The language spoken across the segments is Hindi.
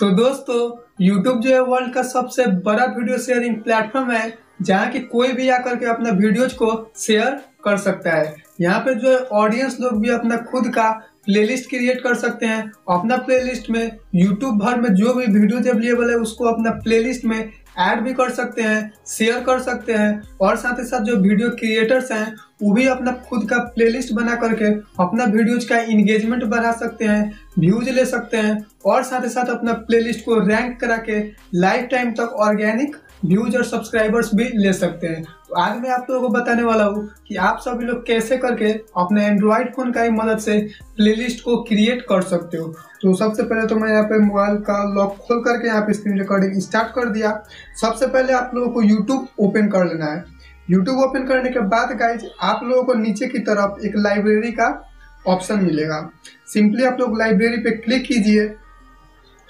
तो दोस्तों, YouTube जो है वर्ल्ड का सबसे बड़ा वीडियो शेयरिंग प्लेटफॉर्म है, जहाँ की कोई भी आकर के अपना वीडियोज़ को शेयर कर सकता है। यहाँ पे जो है ऑडियंस लोग भी अपना खुद का प्लेलिस्ट क्रिएट कर सकते हैं। अपना प्लेलिस्ट में यूट्यूब भर में जो भी वीडियोज़ अवेलेबल है, उसको अपना प्लेलिस्ट में ऐड भी कर सकते हैं शेयर कर सकते हैं। और साथ ही साथ जो वीडियो क्रिएटर्स हैं, वो भी अपना खुद का प्लेलिस्ट बना करके अपना वीडियोज़ का इंगेजमेंट बढ़ा सकते हैं व्यूज़ ले सकते हैं। और साथ ही साथ अपना प्लेलिस्ट को रैंक करा के लाइफ टाइम तक ऑर्गेनिक व्यूज़ और सब्सक्राइबर्स भी ले सकते हैं। तो आज मैं आप लोगों को बताने वाला हूँ कि आप सभी लोग कैसे करके अपने एंड्रॉयड फ़ोन का ही मदद से प्लेलिस्ट को क्रिएट कर सकते हो। तो सबसे पहले तो मैं यहाँ पे मोबाइल का लॉक खोल करके यहाँ पे स्क्रीन रिकॉर्डिंग स्टार्ट कर दिया। सबसे पहले आप लोगों को यूट्यूब ओपन कर लेना है। यूट्यूब ओपन करने के बाद गाइज़ आप लोगों को नीचे की तरफ़ एक लाइब्रेरी का ऑप्शन मिलेगा। सिंपली आप लोग लाइब्रेरी पे क्लिक कीजिए।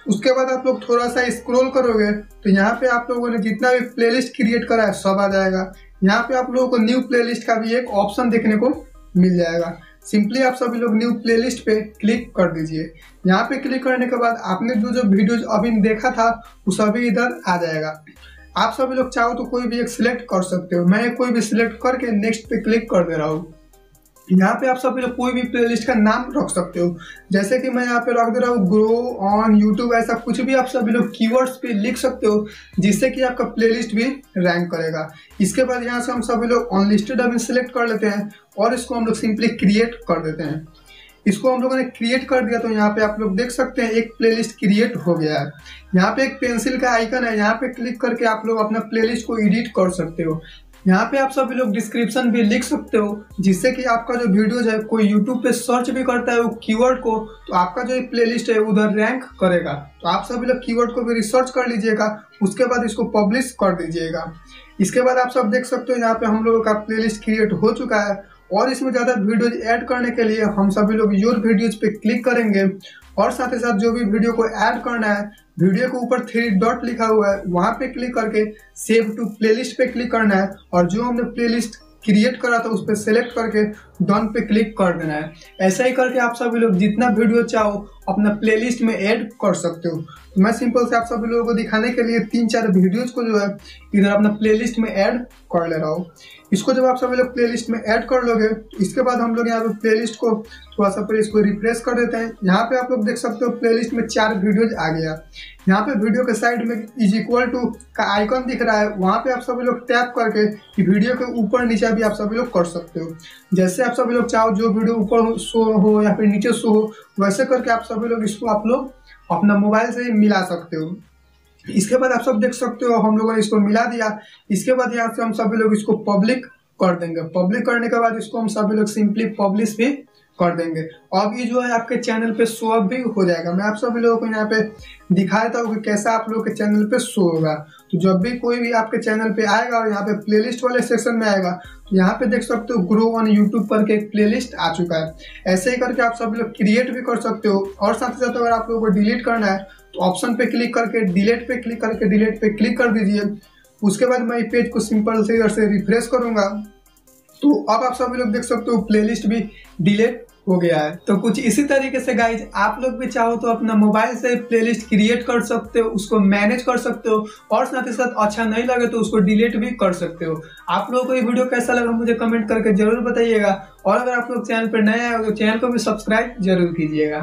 उसके बाद आप लोग थोड़ा सा स्क्रॉल करोगे तो यहाँ पे आप लोगों ने जितना भी प्लेलिस्ट क्रिएट करा है, सब आ जाएगा। यहाँ पे आप लोगों को न्यू प्लेलिस्ट का भी एक ऑप्शन देखने को मिल जाएगा। सिंपली आप सभी लोग न्यू प्लेलिस्ट पे क्लिक कर दीजिए। यहाँ पे क्लिक करने के बाद आपने जो जो वीडियोज़ अभी देखा था, वो सभी इधर आ जाएगा। आप सभी लोग चाहो तो कोई भी एक सिलेक्ट कर सकते हो। मैं कोई भी सिलेक्ट करके नेक्स्ट पे क्लिक कर दे रहा हूँ। यहाँ पे आप सभी लोग कोई भी प्लेलिस्ट का नाम रख सकते हो। जैसे कि मैं यहाँ पे रख दे रहा हूँ ग्रो ऑन यूट्यूब ऐसा कुछ भी आप सभी लोग कीवर्ड्स पे लिख सकते हो, जिससे कि आपका प्लेलिस्ट भी रैंक करेगा। इसके बाद यहाँ से हम सभी लोग अनलिस्टेड अभी सिलेक्ट कर लेते हैं और इसको हम लोग सिंपली क्रिएट कर देते हैं। इसको हम लोगों ने क्रिएट कर दिया तो यहाँ पे आप लोग देख सकते हैं, एक प्लेलिस्ट क्रिएट हो गया है। यहाँ पे एक पेंसिल का आइकन है, यहाँ पे क्लिक करके आप लोग अपना प्लेलिस्ट को एडिट कर सकते हो। यहाँ पे आप सभी लोग डिस्क्रिप्शन भी लिख सकते हो, जिससे कि आपका जो वीडियोज़ है, कोई यूट्यूब पे सर्च भी करता है वो कीवर्ड को तो आपका जो प्लेलिस्ट है, उधर रैंक करेगा। तो आप सभी लोग कीवर्ड को भी रिसर्च कर लीजिएगा, उसके बाद इसको पब्लिश कर दीजिएगा। इसके बाद आप सब देख सकते हो, यहाँ पे हम लोगों का प्लेलिस्ट क्रिएट हो चुका है, और इसमें ज़्यादा वीडियोज़ ऐड करने के लिए हम सभी लोग योर वीडियोज़ पे क्लिक करेंगे और साथ ही साथ जो भी वीडियो को ऐड करना है वीडियो के ऊपर थ्री डॉट लिखा हुआ है, वहाँ पे क्लिक करके सेव टू प्लेलिस्ट पे क्लिक करना है और जो हमने प्लेलिस्ट क्रिएट करा था, उस पर सेलेक्ट करके डन पे क्लिक कर देना है। ऐसा ही करके आप सभी लोग जितना वीडियो चाहो अपना प्लेलिस्ट में ऐड कर सकते हो। तो मैं सिंपल से आप सभी लोगों को दिखाने के लिए तीन चार वीडियोज़ को जो है, इधर अपना प्लेलिस्ट में ऐड कर ले रहा हूँ। इसको जब आप सभी लोग प्लेलिस्ट में ऐड कर लोगे तो इसके बाद हम लोग यहाँ पे प्लेलिस्ट को थोड़ा सा पहले इसको रिफ्रेश कर देते हैं। यहाँ पे आप लोग देख सकते हो प्लेलिस्ट में चार वीडियोज़ आ गया। यहाँ पे वीडियो के साइड में इज़ इक्वल टू का आइकन दिख रहा है। वहाँ पे आप सभी लोग टैप करके वीडियो के ऊपर नीचे भी आप सभी लोग कर सकते हो। जैसे आप सभी लोग चाहो, जो वीडियो ऊपर शो हो या फिर नीचे शो हो, वैसे करके आप लोग इसको आप लोग अपना मोबाइल से मिला सकते हो। इसके बाद आप सब देख सकते हो, हम लोगों ने इसको मिला दिया। इसके बाद यहाँ से हम सभी लोग इसको पब्लिक कर देंगे। पब्लिक करने के बाद इसको हम सभी लोग सिंपली पब्लिश भी कर देंगे। अब ये जो है आपके चैनल पे शो अप भी हो जाएगा। मैं आप सभी लोगों को यहाँ पे दिखा देता हूँ कि कैसा आप लोगों के चैनल पे शो होगा। तो जब भी कोई भी आपके चैनल पे आएगा और यहाँ पे प्लेलिस्ट वाले सेक्शन में आएगा तो यहाँ पे देख सकते हो ग्रो ऑन यूट्यूब पर के एक प्लेलिस्ट आ चुका है। ऐसे ही करके आप सभी लोग क्रिएट भी कर सकते हो। और साथ ही साथ अगर आप लोगों को डिलीट करना है तो ऑप्शन पे क्लिक करके डिलीट पे क्लिक करके डिलीट पे क्लिक कर दीजिए। उसके बाद मैं पेज को सिंपल से इधर से रिफ्रेश करूँगा। तो अब आप सभी लोग देख सकते हो प्लेलिस्ट भी डिलीट हो गया है। तो कुछ इसी तरीके से गाइज़ आप लोग भी चाहो तो अपना मोबाइल से प्लेलिस्ट क्रिएट कर सकते हो, उसको मैनेज कर सकते हो, और साथ ही साथ अच्छा नहीं लगे तो उसको डिलीट भी कर सकते हो। आप लोगों को ये वीडियो कैसा लगा मुझे कमेंट करके ज़रूर बताइएगा, और अगर आप लोग चैनल पर नए आए तो चैनल को भी सब्सक्राइब ज़रूर कीजिएगा।